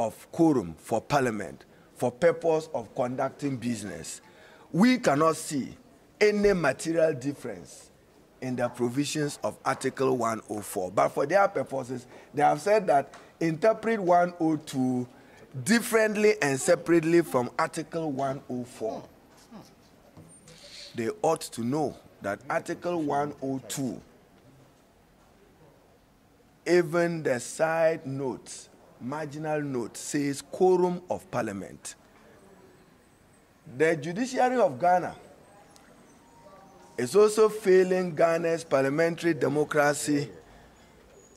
of quorum for parliament for purpose of conducting business, we cannot see any material difference in the provisions of Article 104. But for their purposes, they have said that interpret 102 differently and separately from Article 104. They ought to know that Article 102, even the side notes, marginal note, says quorum of parliament. The judiciary of Ghana is also failing Ghana's parliamentary democracy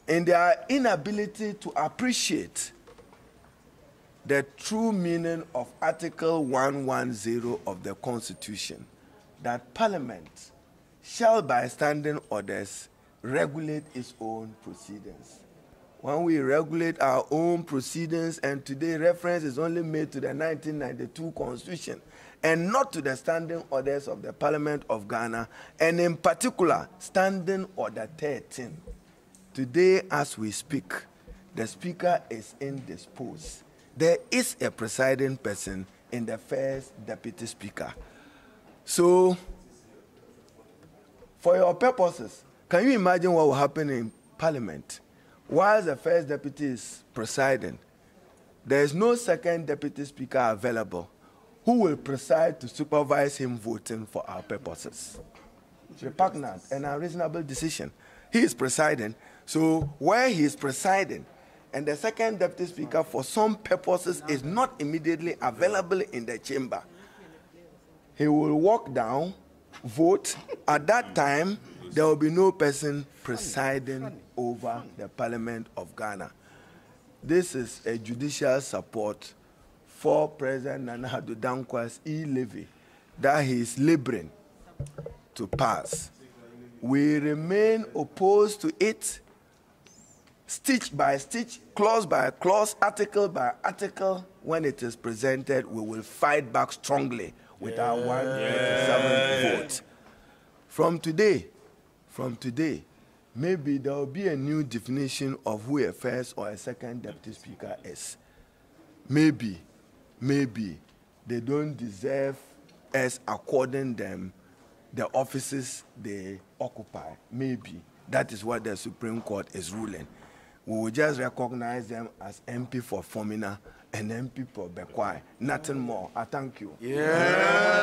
in their inability to appreciate the true meaning of Article 110 of the Constitution that Parliament shall, by standing orders, regulate its own proceedings. When we regulate our own proceedings, and today reference is only made to the 1992 Constitution and not to the standing orders of the Parliament of Ghana, and in particular, Standing Order 13. Today, as we speak, the Speaker is indisposed. There is a presiding person in the first Deputy Speaker. So, for your purposes, can you imagine what will happen in Parliament? While the first deputy is presiding, there is no second deputy speaker available who will preside to supervise him voting for our purposes. Repugnant and unreasonable decision. He is presiding, so where he is presiding, and the second deputy speaker, for some purposes, is not immediately available in the chamber, he will walk down, vote. At that time, there will be no person presiding over the Parliament of Ghana. This is a judicial support for President Nana Addo Dankwa's e-levy that he is laboring to pass. We remain opposed to it, stitch by stitch, clause by clause, article by article. When it is presented, we will fight back strongly with our 127 vote. From today, from today, maybe there will be a new definition of who a first or a second deputy speaker is. Maybe maybe they don't deserve us according them the offices they occupy. Maybe that is what the Supreme Court is ruling. We will just recognize them as MP for Fomena and MP for Bekwai. Nothing more. I thank you. Yeah.